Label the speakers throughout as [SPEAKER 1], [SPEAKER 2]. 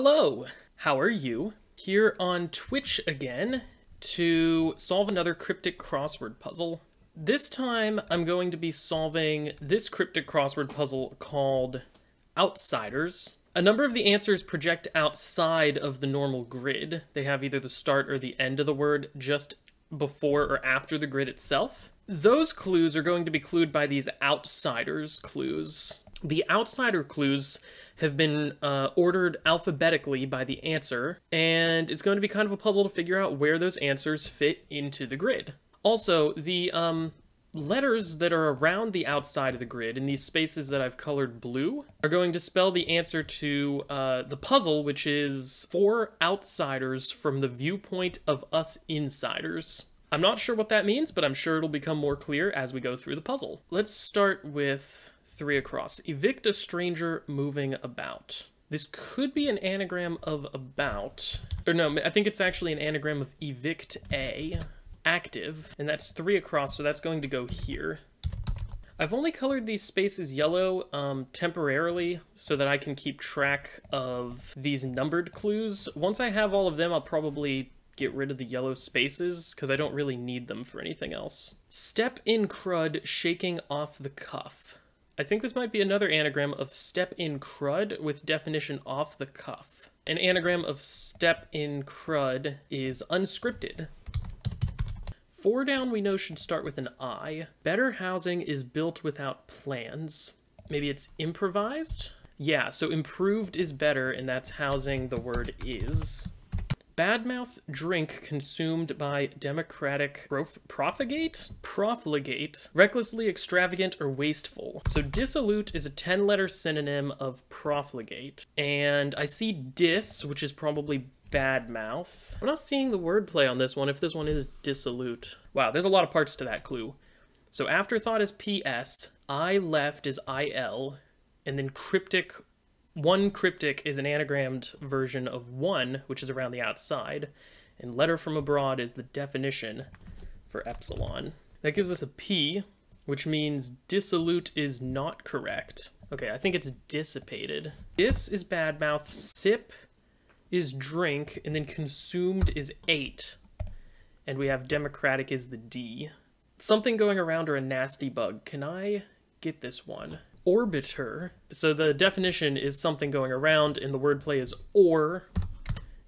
[SPEAKER 1] Hello, how are you? Here on Twitch again to solve another cryptic crossword puzzle. This time I'm going to be solving this cryptic crossword puzzle called Outsiders. A number of the answers project outside of the normal grid. They have either the start or the end of the word just before or after the grid itself. Those clues are going to be clued by these outsiders clues. The outsider clues have been uh, ordered alphabetically by the answer, and it's going to be kind of a puzzle to figure out where those answers fit into the grid. Also, the um, letters that are around the outside of the grid in these spaces that I've colored blue are going to spell the answer to uh, the puzzle, which is four outsiders from the viewpoint of us insiders. I'm not sure what that means, but I'm sure it'll become more clear as we go through the puzzle. Let's start with three across. Evict a stranger moving about. This could be an anagram of about, or no, I think it's actually an anagram of evict a, active, and that's three across, so that's going to go here. I've only colored these spaces yellow um, temporarily so that I can keep track of these numbered clues. Once I have all of them, I'll probably get rid of the yellow spaces because I don't really need them for anything else. Step in crud shaking off the cuff. I think this might be another anagram of step in crud with definition off the cuff. An anagram of step in crud is unscripted. Four down we know should start with an I. Better housing is built without plans. Maybe it's improvised? Yeah, so improved is better, and that's housing the word is. Badmouth drink consumed by democratic prof profligate? Profligate. Recklessly extravagant or wasteful. So dissolute is a 10-letter synonym of profligate. And I see dis, which is probably bad mouth. I'm not seeing the wordplay on this one, if this one is dissolute. Wow, there's a lot of parts to that clue. So afterthought is PS, I left is IL, and then cryptic one cryptic is an anagrammed version of one, which is around the outside, and letter from abroad is the definition for epsilon. That gives us a P, which means dissolute is not correct. Okay, I think it's dissipated. Dis is bad mouth, sip is drink, and then consumed is ate. And we have democratic is the D. Something going around or a nasty bug. Can I get this one? Orbiter. So the definition is something going around, and the wordplay is or,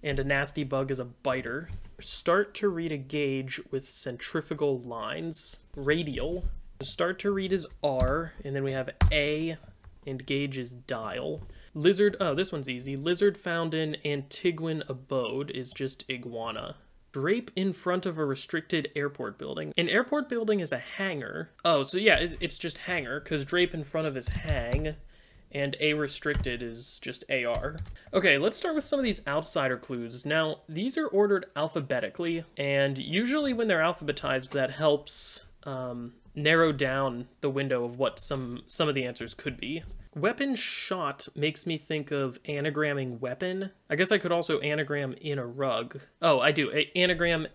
[SPEAKER 1] and a nasty bug is a biter. Start to read a gauge with centrifugal lines. Radial. Start to read is R, and then we have A, and gauge is dial. Lizard, oh, this one's easy. Lizard found in Antiguan abode is just iguana. Drape in front of a restricted airport building. An airport building is a hangar. Oh, so yeah, it, it's just hangar, because drape in front of is hang, and A restricted is just AR. Okay, let's start with some of these outsider clues. Now, these are ordered alphabetically, and usually when they're alphabetized, that helps um, narrow down the window of what some, some of the answers could be. Weapon shot makes me think of anagramming weapon. I guess I could also anagram in a rug. Oh, I do. A anagram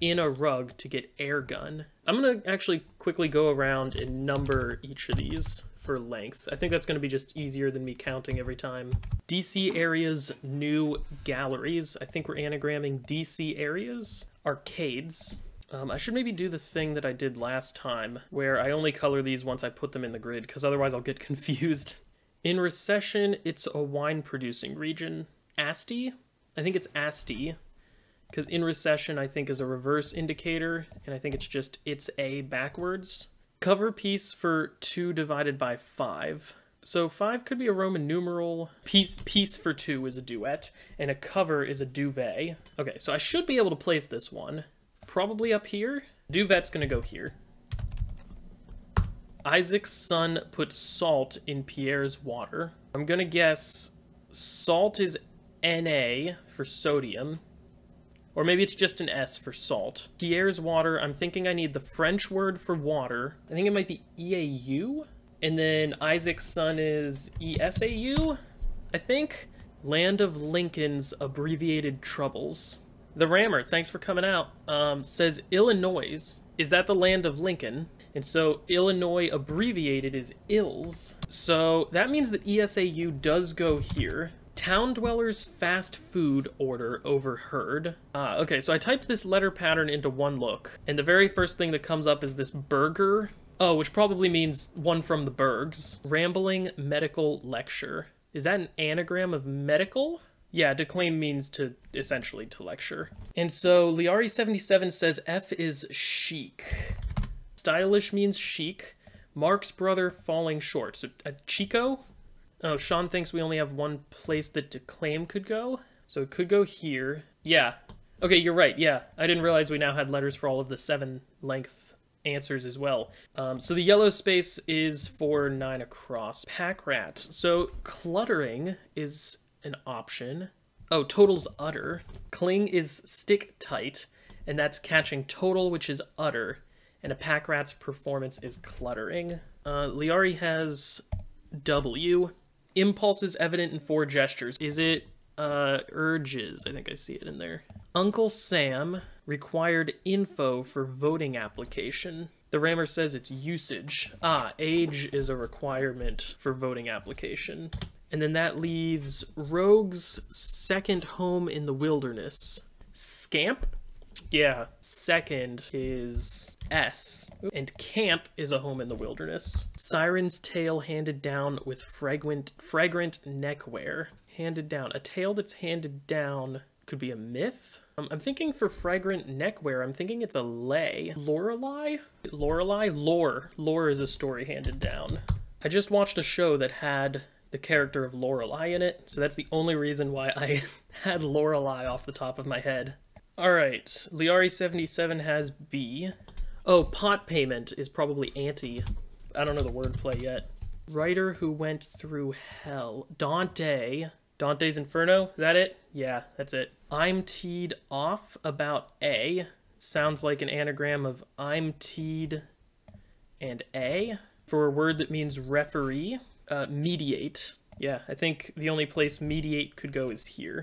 [SPEAKER 1] in a rug to get air gun. I'm going to actually quickly go around and number each of these for length. I think that's going to be just easier than me counting every time. DC areas, new galleries. I think we're anagramming DC areas. Arcades. Um, I should maybe do the thing that I did last time, where I only color these once I put them in the grid, because otherwise I'll get confused. In recession, it's a wine-producing region. Asti? I think it's Asti, because in recession I think is a reverse indicator, and I think it's just it's a backwards. Cover piece for 2 divided by 5. So 5 could be a Roman numeral, piece, piece for 2 is a duet, and a cover is a duvet. Okay, so I should be able to place this one probably up here. Duvet's gonna go here. Isaac's son put salt in Pierre's water. I'm gonna guess salt is Na for sodium. Or maybe it's just an S for salt. Pierre's water, I'm thinking I need the French word for water. I think it might be EAU. And then Isaac's son is ESAU, I think. Land of Lincoln's abbreviated troubles. The Rammer, thanks for coming out, um, says Illinois. Is that the land of Lincoln? And so Illinois abbreviated is ILS. So that means that ESAU does go here. Town dwellers fast food order overheard. Ah, okay, so I typed this letter pattern into OneLook, and the very first thing that comes up is this burger. Oh, which probably means one from the Bergs. Rambling medical lecture. Is that an anagram of medical? Yeah, declaim means to essentially to lecture. And so Liari77 says F is chic. Stylish means chic. Marx brother falling short. So a Chico? Oh, Sean thinks we only have one place that declaim could go. So it could go here. Yeah. Okay, you're right. Yeah. I didn't realize we now had letters for all of the seven length answers as well. Um, so the yellow space is for nine across. Pack rat. So cluttering is an option. Oh, total's utter. Cling is stick tight, and that's catching total, which is utter. And a pack rat's performance is cluttering. Uh, Liari has W. Impulse is evident in four gestures. Is it uh, urges? I think I see it in there. Uncle Sam required info for voting application. The rammer says it's usage. Ah, age is a requirement for voting application. And then that leaves Rogue's second home in the wilderness. Scamp? Yeah, second is S. And camp is a home in the wilderness. Siren's tale handed down with fragrant, fragrant neckwear. Handed down. A tale that's handed down could be a myth? Um, I'm thinking for fragrant neckwear, I'm thinking it's a lay. Lorelei? Lorelei? Lore. Lore is a story handed down. I just watched a show that had the character of Lorelei in it, so that's the only reason why I had Lorelei off the top of my head. Alright, Liari77 has B. Oh, pot payment is probably ante. I don't know the wordplay yet. Writer who went through hell. Dante. Dante's Inferno? Is that it? Yeah, that's it. I'm teed off about A. Sounds like an anagram of I'm teed and A. For a word that means referee. Uh, mediate. Yeah, I think the only place mediate could go is here.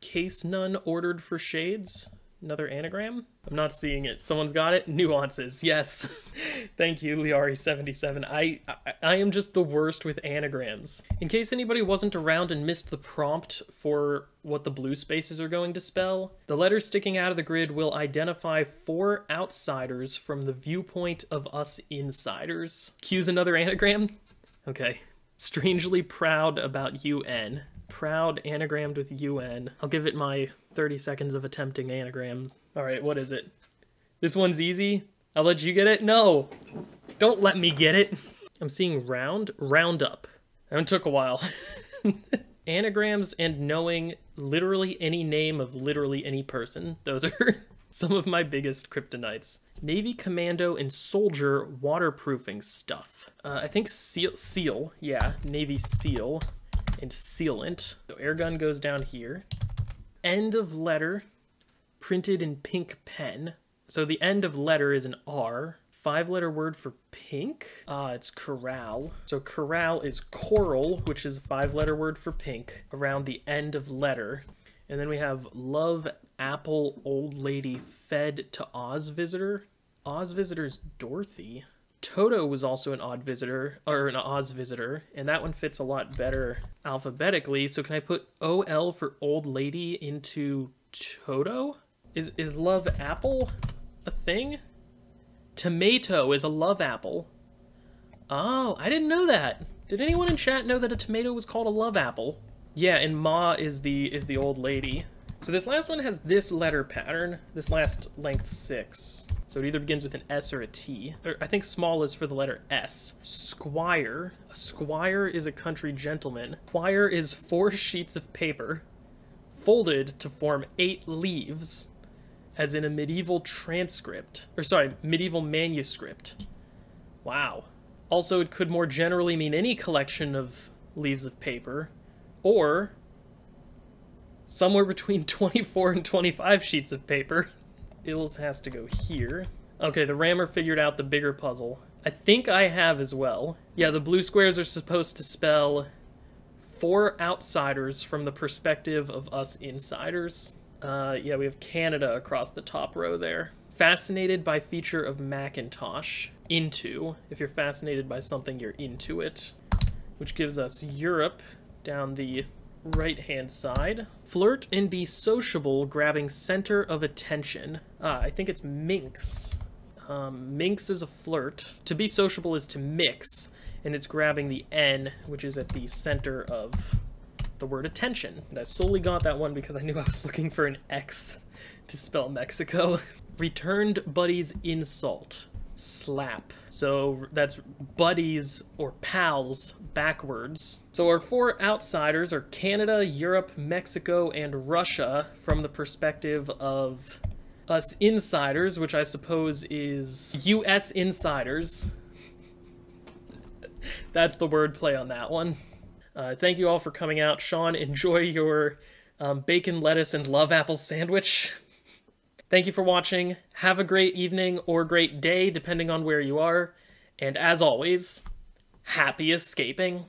[SPEAKER 1] Case none ordered for shades. Another anagram? I'm not seeing it. Someone's got it? Nuances. Yes. Thank you, Liari77. I, I, I am just the worst with anagrams. In case anybody wasn't around and missed the prompt for what the blue spaces are going to spell, the letters sticking out of the grid will identify four outsiders from the viewpoint of us insiders. Cue's another anagram? Okay. Strangely proud about UN. Proud anagrammed with UN. I'll give it my 30 seconds of attempting anagram. All right, what is it? This one's easy. I'll let you get it? No. Don't let me get it. I'm seeing round, round up. That took a while. Anagrams and knowing literally any name of literally any person. Those are some of my biggest kryptonites. Navy Commando and Soldier waterproofing stuff. Uh, I think seal, seal, yeah, Navy SEAL and sealant. So air gun goes down here. End of letter, printed in pink pen. So the end of letter is an R. Five letter word for pink? Ah, uh, it's corral. So corral is coral, which is a five letter word for pink, around the end of letter. And then we have love apple old lady fed to Oz visitor. Oz visitor's Dorothy. Toto was also an odd visitor, or an Oz visitor, and that one fits a lot better alphabetically. So can I put OL for old lady into Toto? Is, is love apple a thing? Tomato is a love apple. Oh, I didn't know that. Did anyone in chat know that a tomato was called a love apple? Yeah, and Ma is the is the old lady. So this last one has this letter pattern, this last length six. So it either begins with an S or a T. Or I think small is for the letter S. Squire. A squire is a country gentleman. Squire is four sheets of paper folded to form eight leaves, as in a medieval transcript. Or sorry, medieval manuscript. Wow. Also, it could more generally mean any collection of leaves of paper, or somewhere between 24 and 25 sheets of paper. Ills has to go here. Okay, the rammer figured out the bigger puzzle. I think I have as well. Yeah, the blue squares are supposed to spell four outsiders from the perspective of us insiders. Uh, yeah, we have Canada across the top row there. Fascinated by feature of Macintosh. Into. If you're fascinated by something, you're into it. Which gives us Europe down the right-hand side. Flirt and be sociable, grabbing center of attention. Uh, I think it's minx. Um, minx is a flirt. To be sociable is to mix, and it's grabbing the N, which is at the center of the word attention. And I solely got that one because I knew I was looking for an X to spell Mexico. Returned buddy's insult. Slap. So that's buddies or pals backwards. So our four outsiders are Canada, Europe, Mexico, and Russia from the perspective of us insiders, which I suppose is US insiders. That's the wordplay on that one. Uh, thank you all for coming out. Sean, enjoy your um, bacon, lettuce, and love apple sandwich. thank you for watching. Have a great evening or great day, depending on where you are. And as always, happy escaping.